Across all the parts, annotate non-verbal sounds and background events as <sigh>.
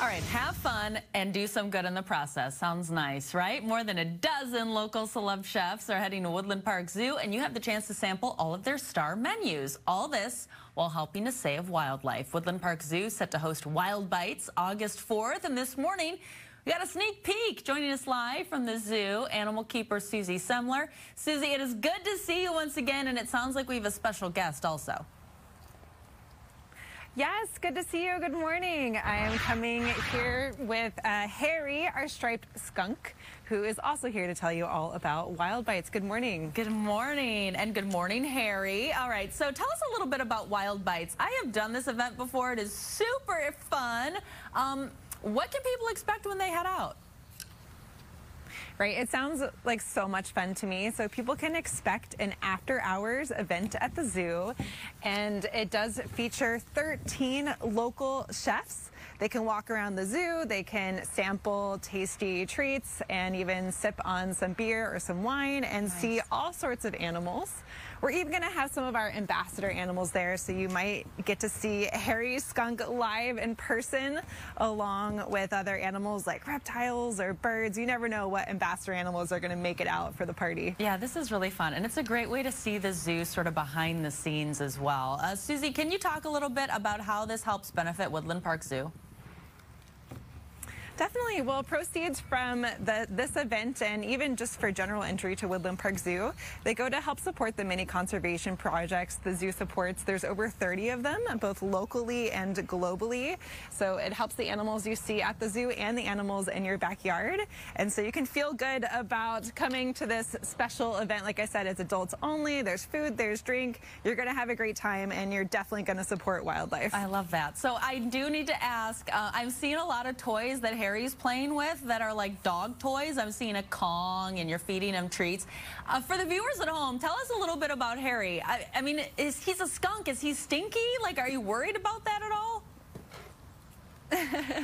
All right, have fun and do some good in the process. Sounds nice, right? More than a dozen local celeb chefs are heading to Woodland Park Zoo, and you have the chance to sample all of their star menus. All this while helping to save wildlife. Woodland Park Zoo set to host Wild Bites August 4th, and this morning, we got a sneak peek. Joining us live from the zoo, animal keeper Susie Semler. Susie, it is good to see you once again, and it sounds like we have a special guest also. Yes, good to see you. Good morning. I am coming here with uh, Harry, our striped skunk, who is also here to tell you all about Wild Bites. Good morning. Good morning, and good morning, Harry. All right, so tell us a little bit about Wild Bites. I have done this event before. It is super fun. Um, what can people expect when they head out? Right? It sounds like so much fun to me. So people can expect an after hours event at the zoo. And it does feature 13 local chefs. They can walk around the zoo, they can sample tasty treats and even sip on some beer or some wine and nice. see all sorts of animals. We're even going to have some of our ambassador animals there, so you might get to see Harry Skunk live in person along with other animals like reptiles or birds. You never know what ambassador animals are going to make it out for the party. Yeah, this is really fun, and it's a great way to see the zoo sort of behind the scenes as well. Uh, Susie, can you talk a little bit about how this helps benefit Woodland Park Zoo? Definitely. Well, proceeds from the, this event and even just for general entry to Woodland Park Zoo, they go to help support the many conservation projects the zoo supports. There's over 30 of them, both locally and globally. So it helps the animals you see at the zoo and the animals in your backyard. And so you can feel good about coming to this special event. Like I said, it's adults only. There's food, there's drink. You're going to have a great time and you're definitely going to support wildlife. I love that. So I do need to ask, uh, I've seen a lot of toys that Harry Harry's playing with that are like dog toys. I'm seeing a Kong and you're feeding him treats. Uh, for the viewers at home, tell us a little bit about Harry. I, I mean, is he's a skunk? Is he stinky? Like, are you worried about that?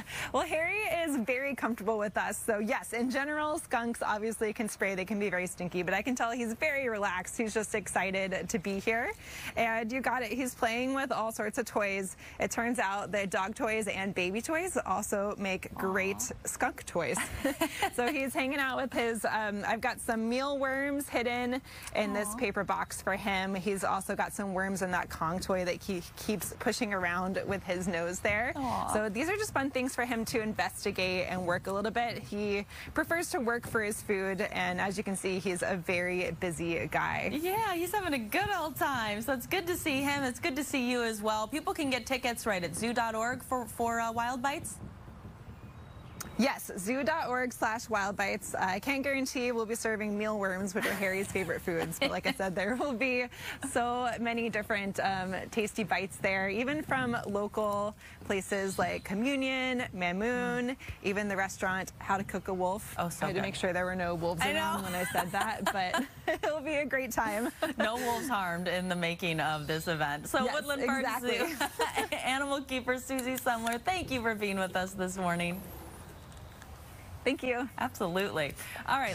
<laughs> well, Harry is very comfortable with us. So yes, in general, skunks obviously can spray. They can be very stinky, but I can tell he's very relaxed. He's just excited to be here. And you got it. He's playing with all sorts of toys. It turns out that dog toys and baby toys also make great skunk toys. <laughs> so he's hanging out with his, um, I've got some mealworms hidden in Aww. this paper box for him. He's also got some worms in that Kong toy that he keeps pushing around with his nose there. Aww. So these are are just fun things for him to investigate and work a little bit. He prefers to work for his food, and as you can see, he's a very busy guy. Yeah, he's having a good old time, so it's good to see him. It's good to see you as well. People can get tickets right at zoo.org for, for uh, Wild Bites. Yes, zoo.org slash wildbites. I can't guarantee we'll be serving mealworms, which are Harry's favorite foods. But like I said, there will be so many different um, tasty bites there, even from local places like Communion, Mamnoon, mm. even the restaurant How to Cook a Wolf. Oh, so I had to make sure there were no wolves I around know. when I said that, <laughs> but <laughs> it'll be a great time. No wolves harmed in the making of this event. So yes, Woodland Park exactly. Zoo, <laughs> animal keeper Susie Semler, thank you for being with us this morning. Thank you. Absolutely. All right.